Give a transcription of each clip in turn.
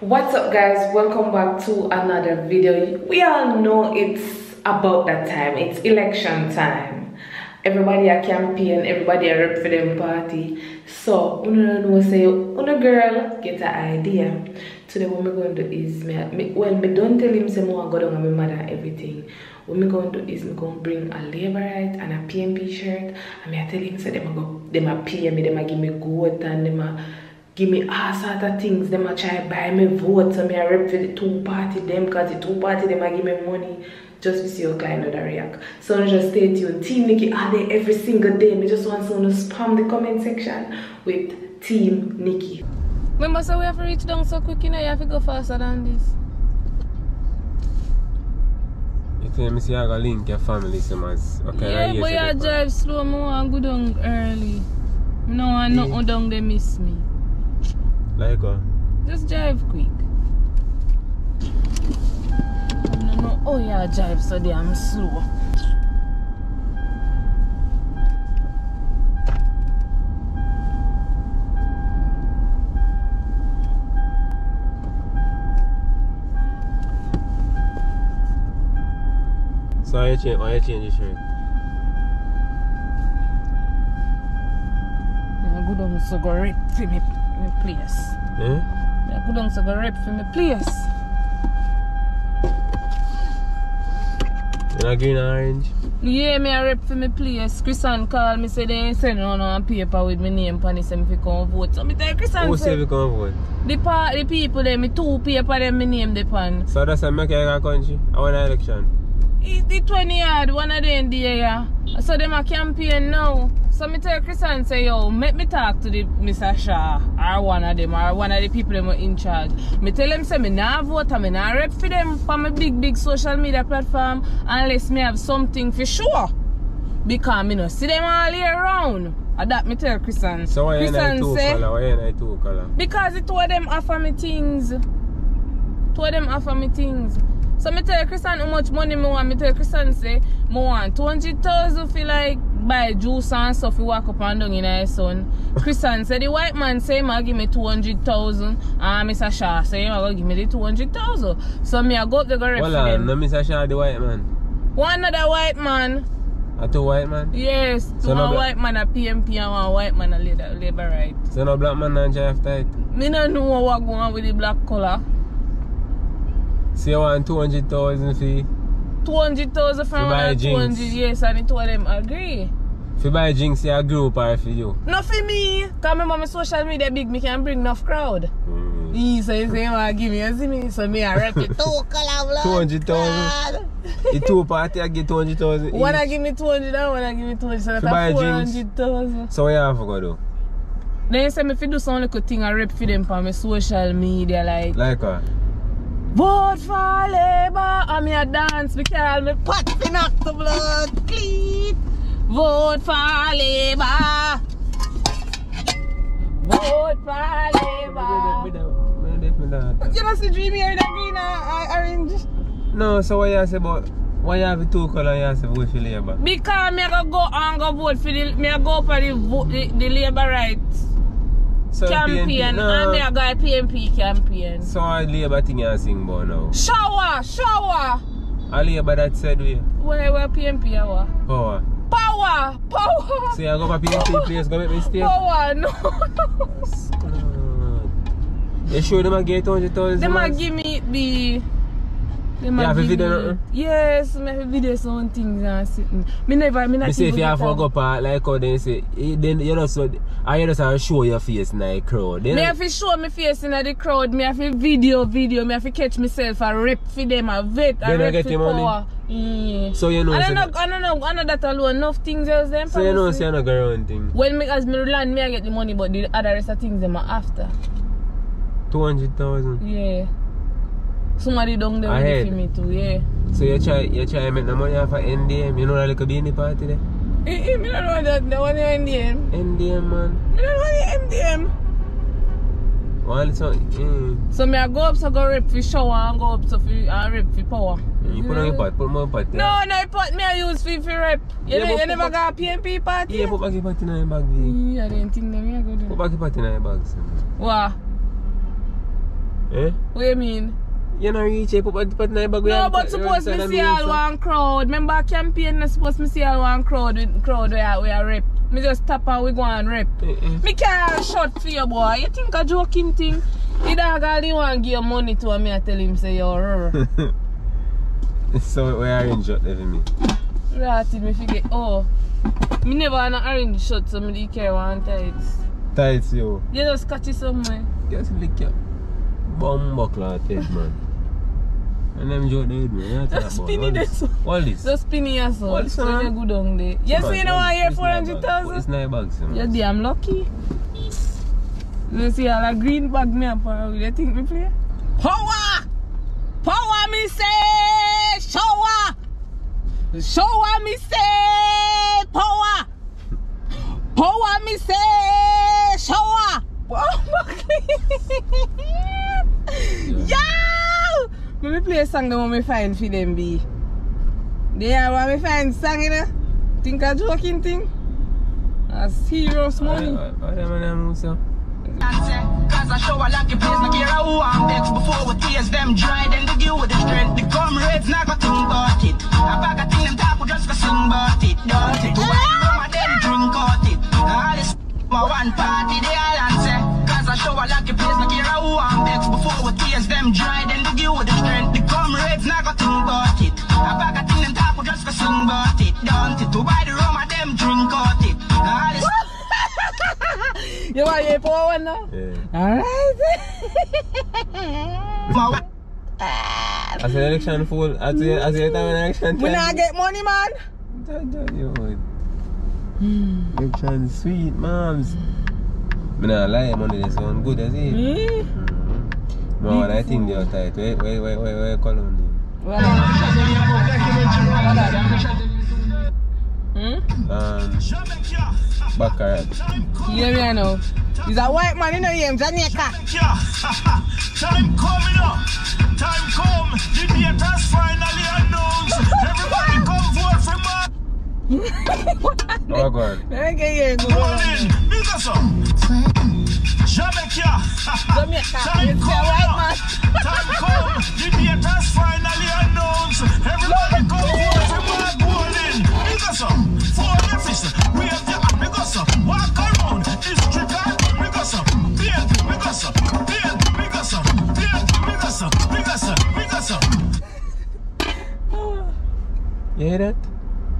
what's up guys? Welcome back to another video. We all know it's about that time. It's election time. Everybody a campaign everybody a rep for them party. So una know say una girl get an idea. Today what we're going to do is me, me well me don't tell him say more go down on my mother everything. What we're going to do is me going to bring a laborite and a PNP shirt. And me I tell him say them go them a pay me them a give me goat and them a give me all sort of things. Them a try buy me vote so me a rep for the two party them cause the two party them a give me money just to see how kind of the react. So just stay tuned. Team Nikki are there every single day. Me just want someone to spam the comment section with Team Nikki. Remember, so we have to reach down so quick, you know, you have to go faster than this. You tell me say I gotta link your family some as okay, yeah, that but yes, you you drive slow, I want to go down early. No, I know Yeah. down they miss me. Like uh, Just drive quick. No, no, oh yeah, drive so damn slow. so why you change why you change your shirt? I go down so go rip me, me place. Eh? I go down so go rip for me place. You not green orange? Yeah, me a rep for me place. Christian call me say they ain't send on a paper with my name on it, say me fi come vote. So me tell Christian Who say say we come vote? the part the people there, me two paper them me name depend. So that's a make a country. I want an election. It's the 20 yard, one of them there. So them a campaign now. So me tell Christian say, yo, make me talk to the Mr. Shaw or one of them or one of the people them in charge. Me tell them say me nah vote and me nah rep for them for my big big social media platform unless me have something for sure. Because me no see them all year round. And that me tell Christian. So why you not two say, color? Why you not two color? because it two of them offer me things. Two of them offer me things. So me tell Christian how much money me want. Me tell Christian say, me want 200,000 for like buy juice and stuff to walk up and down in his son. Christian say the white man say he give me 200,000 and ah, Mr. Shaw say he gonna give me the 200,000. So me I go up the go rep Hold for them. no Mr. Shaw the white man. One other white man. A two white man? Yes, So two no one black- white man a PNP and one white man a labor, labor right. So no black man and drive tight. Me no know what going on with the black color. So you want 200,000 fee? 200,000 from To one 200 yes and the two of them agree. If buy drinks, you a group or for you? Not for me, because remember my social media big, me can bring enough crowd. Mm. He say, he say, he want give me, you see me? So me, I rep it. Two color blood. 200,000. blood. The two party I get 200,000 One I give me 200 and one I give me 200, so To that's jeans. 400,000. So what you have to do? Then he say me if you do some little thing, I rep for them for my social media, like, Like what? vote for Labour, me a dance, me call me pot knock the blood clean. Vote for Labour. Vote for Labour. You know see dream here, the green and orange. No, so what you say about why you have the two color and you say vote for Labour? Because me a go and go vote for the, me a go for the, vote, the, the Labour rights So campaign, PNP, and no. me a go a PNP campaign. So a Labour thing you sing about now. Shower, shower. A Labour that said we Where where PNP our? power. Power, power. So you go for PNP place, go make mistake. Power, no, no. You sure them a get 200,000? Them a give me the. Them You have a video me- Yes, me have a video some things and sitting. Me never, me not Me say if you have a- go part like how they say, eh, then you just, I you just have to show your face in the crowd. Then, Me have to show me face in the crowd. Me have to video, video. Me have to catch myself and rip for them. A vet, Then a you rip for power. Yeah. So you know, I don't know, I don't know, I know that alone. Enough things else them. so you know, say you not go around thing. When me as me land, me I get the money, but the other rest of things them are after. 200,000. Yeah. Somebody down there ready for me too. Yeah. So you try, you try make the money off of NDM. You know that little beanie party there? Eh, eh, me don't know that. The one in MDM. NDM man. Me don't know the MDM. One little, mm. So me I go up so go rip for shower and go up so for and rip for power. You put on your pot, put more pot there. No, no, pot me I use for for rep. You, Yeah, ne- you never got a PNP party? Yeah, put back your pot in your bag. Yeah, I didn't think them. Yeah, go do. Put back your pot in your bag. What? Eh? What do you mean? You know reach it, put put put in the bag. No, but suppose me see all one crowd. Remember campaign, suppose me see all one crowd with crowd where we are rep. Me just tap and we go and rep. Me can't shot for you, boy. You think a joking thing? The dog he want give you money to me I tell him say you're. So we arrange shot for me. Ratted me forget. Oh. Me never to orange shot so me dey carry one tights. Tights yo. You just catch it somewhere. Just lick your bum buckle head man. And them joke they do. You know I'm Just talking spinny about? this. What is? Just spinning yourself. What is so that? you go down there. Yes, Man, you know I hear it's not bag. 400,000. It's not bags. man. You're damn lucky. You see all that green bag me up you think me play? Power! Power me say shower! Shower me say power! Power me say shower! Yo! Let me play a song that want me find for them be. They are want me find song you know? Think a joking thing? A serious money. What them and them so? Cause I show a lucky place, no care who I'm vex Before we tears them dry, then they give with the strength The comrades not got think about it A bag of thing them talk, we just go sing about it Don't it, why some of them drink out it All this my one party, they all answer Cause I show a lucky place, no care who I'm vex Before we tears them dry, then You want to pour one now? Yeah. Alright. as an election fool, as a, as a time an election We not get money, man. Yo, mm. election sweet, moms. Me not lie, money they sound good, as it. Hmm. Mm. Mm. Man, I think they are tight. Wait, wait, wait, wait, wait, call on them. Well, hmm? Um, Baccarat. You hear me I know? He's a white man, you know him, Jamaica. Time coming up. Time come. The date has finally announced. Everybody come vote for man. Oh God. Let me get here go. Morning. Big us. Jamaica. Jamaica. Time It's coming up. Time come. The date has finally announced. Everybody come vote for man. Bowling. Big us up. For the fist. You hear that?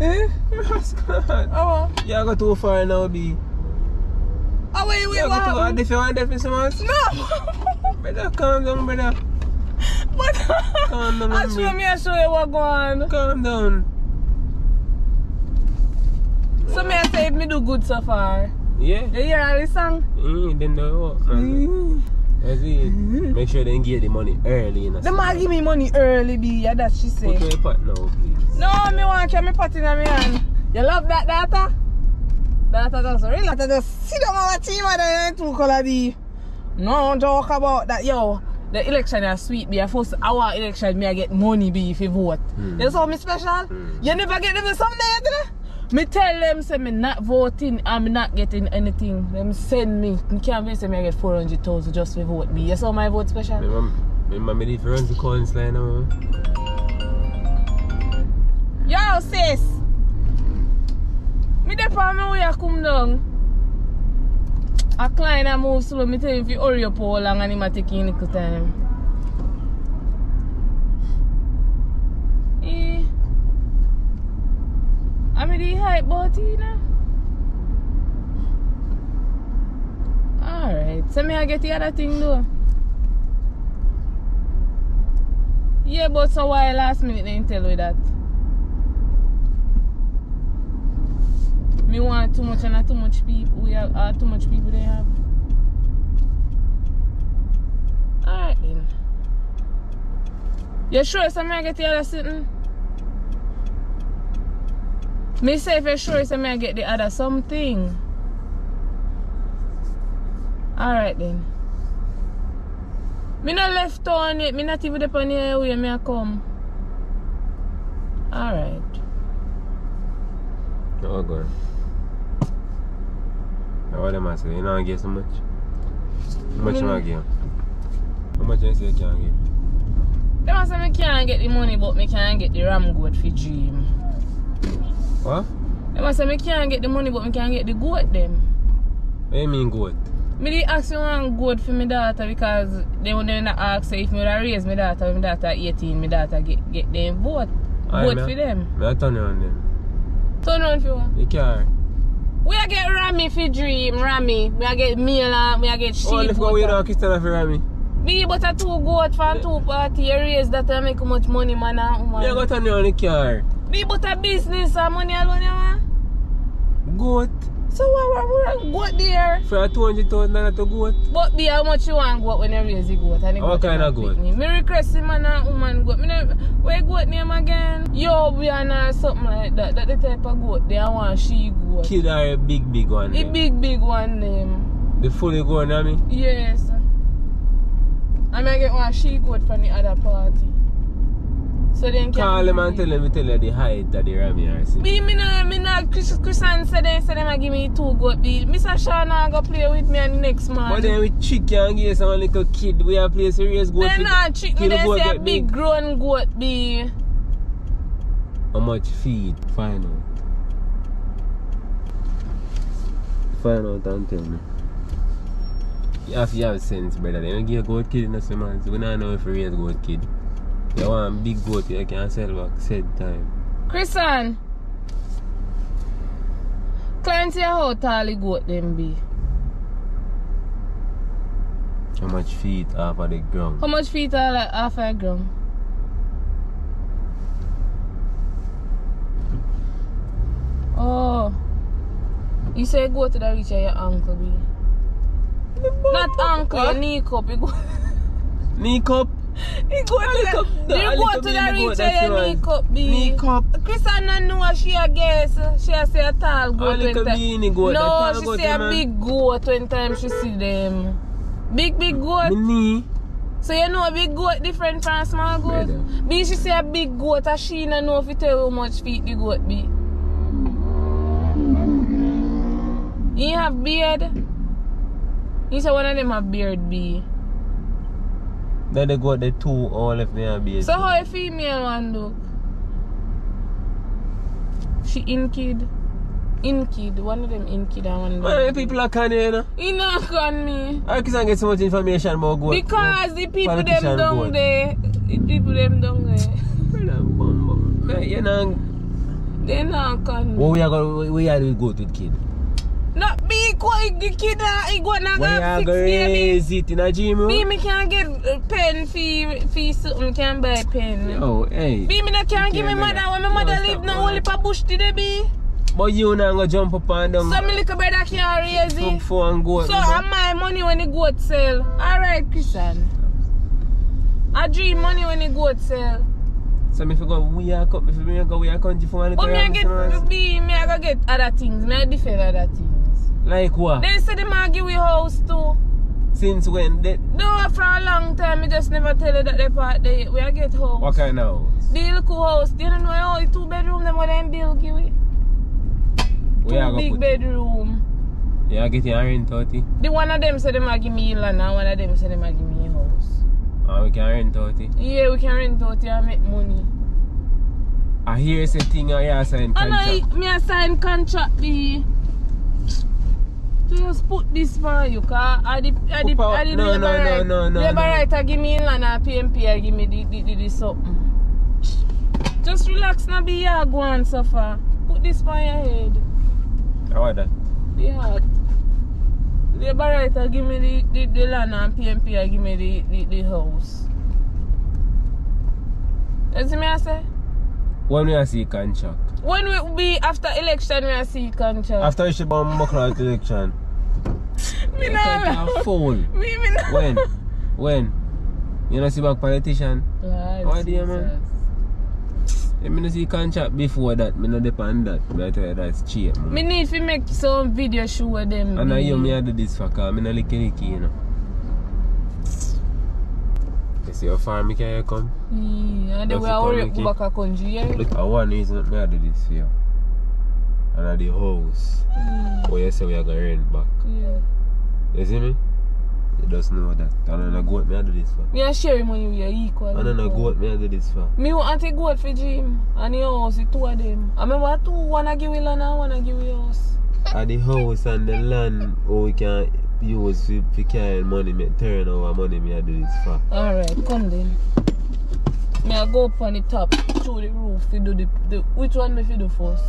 Eh? What's going on? Oh, You go too far now, B. oh wait, wait, You what go too hard happened? if you want someone. No. Brother, calm down, brother. But Calm down, I show me, I show you what going on. Calm down. So me I say me do good so far. Yeah. You hear all this song? Mm, then do what, man. It. Mm-hmm. Make sure they get the money early. You know, The man give me money early, B. Yeah, that she say. Put your pot now, please. No, me want to me pot in my hand. You love that data? Data does really. Data just sit down on team and then two color D. No talk about that, yo. The election is sweet, be. a First our election, me I get money, be if you vote. Hmm. You saw me special? Hmm. You never get them some day, today? Me tell them say me not voting and me not getting anything. Them send me. Me can't be say me I get 400,000 just to vote me. You saw my vote special? Remember, me different to coins line now. Yo, sis. Me dey on my way I come down. A client I move slow. Me tell you if you hurry up how long and it might take you a little time. Eh. It now. Alright. So me I get the other thing though. Yeah, but so why last minute they didn't tell you that? Me want too much and not too much people. We have uh, too much people they have. Alright then. You sure I get the other sitting? Me say you're sure something I get the other something. Alright then. Me not left town yet. Me not even up on here where me I come. Alright. Oh God. Now what am I saying? You I get so much? How much Me am I give? How much you say you can get? Them a say me can't get the money, but me can't get the ram goat for dream. What? Them a say me can't get the money, but me can get the goat them. What you mean goat? Me did ask you one goat for my daughter because they they not ask say if me would raised my daughter when my daughter 18, my daughter get get them vote. Aye, Vote me- for them. Me I turn you on them. Turn around for what? The car. We a get Rami for dream, Rami. We a get Mila, we a get oh, sheep. Oh, let's go goat. with our Christian for Rami. Me but a two goat from two party, you raise that and make much money man and woman. Me I go turn you on the car. Me but a business and money alone you want. Goat. So what what what goat there? For a 200,000 dollar to goat. But be how much you want goat when you raise the goat and the What goat kind of a goat? Me Me request him man and woman goat. Me never, where goat name again? Yo, we or something like that. That the type of goat they want she goat. Kid are a big, big one. There. big big one name. The fully going on me. Yes. I may get one she goat from the other party. So then can Call them and tell them, tell you the height of the Rami something. Me, me no, me no, Chris, Chris and said they said them give me two goat be. Mr. Shaw now go play with me and next man. But then we you and give some little kid. We have play serious goat. They not trick me, they say a big grown goat be. How much feed? Find out. Find out and tell me. You have to have sense, brother. They don't give a goat kid in the summer. We don't know if you raise goat kid. You want big goat you can sell back said time. Chrisan. Client say how tall the goat them be. How much feet off of the ground? How much feet are like half a gram? Oh. You say go to the reach of your ankle be. Not ankle, your knee cup. Knee cup. You go to the, a you go to the of goat, reach that's of your knee cup be. Knee cup. Christian don't know she a guess. She a say a tall goat. A little beanie goat, No, she say a big goat when time she see them. Big, big goat. Knee. So you know a big goat different from a small goat? Brother. Be she say a big goat, a she no know if you tell how much feet the goat be. You have beard? You say one of them have beard be. Then they got the two all left there and be So how a female one look? She in kid. In kid. One of them in kid and one Man, the people are canny, you know. He knock on me. I can't get so much information about goat. Because the people them down goat. there. The people them down there. You know, They on me. what we are going, we are doing goat with kid. Not quite kid, he got now got six going to baby. raise it in a gym. Me, me can't get pen fee, fee something, can't buy pen. Oh, hey. Me, me not can't give me mother, when my mother live now, only pa bush did they be. But you now go jump up and down. So my little brother can't raise it. four and goat. So am my money when the goat sell. Alright, Christian. I dream money when the goat sell. So me forgot we are come, if me go we are country for one But me I get, be, me I go get other things. Me I defend other things. Like what? They said they might give we house too. Since when? They, No, for a long time, me just never tell you that they part there. We a get house. what kind of house? The little house, they don't know how the two bedroom them what them build give are Two big bedroom. You are getting a rent out it. The one of them said they might give me land and one of them said they might give me a house. And we can rent out it. Yeah, we can rent out here and make money. I hear say thing I hear sign And I, contract. me a sign contract the to just put this for you, cause I the I the I the no, labor no, no, right, no, no, labor no. right I give me land and PNP I give me the the, the, the something. Just relax now be here go on suffer. Put this for your head. How are that? The heart. Labor right I give me the, the, the land and PNP I give me the, the, the house. You see me I say? When we see contract. When we be after election we see contract. After you should bomb election. Me You know. fool. Me, me. When? When? You know see back politician? Why Oh, dear, man. I eh, mean, see contract before that. Me no depend that. I tell you that's cheap. Man. Me need to make some video show them. and I you me I do this for cause me no licky licky, you know. You see how far me can you come? Yeah, and then we are already back a country, yeah. Look, I one reason me I do this for you. And at the house. Mm, Where you say we are gonna rent back. yeah. You see me? You just know that. And on a goat me I do this for. Me and share money we are equal. And on a goat me I do this for. Me want to goat for Jim. And the house, the two of them. I remember two, one I give we land and one I give we house. At the house and the land how we can use for, for carrying money, me turn over money me I do this for. Alright, come then. Me I go up on the top through the roof to do the, the which one me fi do first?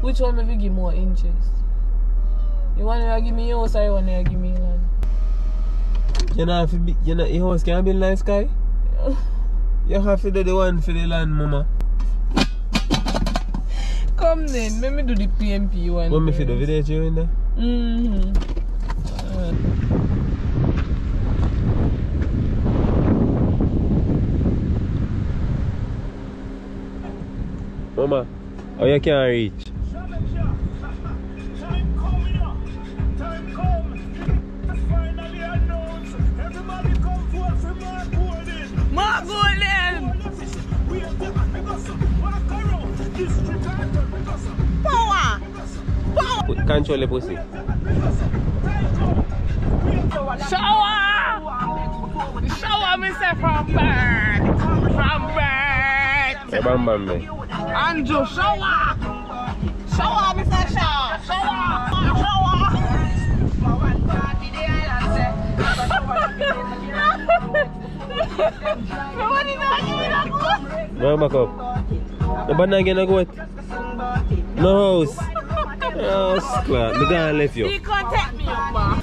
Which one fi give more inches? You want to give me house or you want to give me land? You know if you, be- you know your house can build like sky? You have to do the one for the land, mama. Come then, let me do the PNP one. What me for the video you in there? Mm-hmm. Mama, oh you can't reach. Control the pussy. Shower! Shower say from bird! From bird! Hey, bam bam me. Andrew, shower! Shower say shower! Shower! Shower! Nobody know give me that good. No back up. The banana again a goat. No house. House, clap. The guy left You you. can't take me.